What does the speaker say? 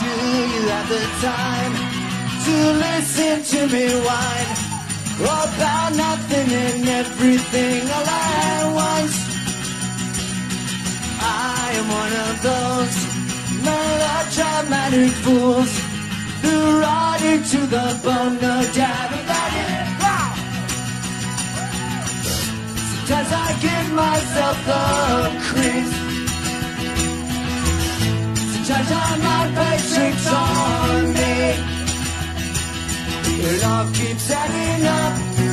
Do you have the time to listen to me whine about nothing and everything all at once? I am one of those melodramatic fools who ride into the bone, no doubt about it. Wow. Sometimes I give myself the creeps. Sometimes I might All keeps adding up.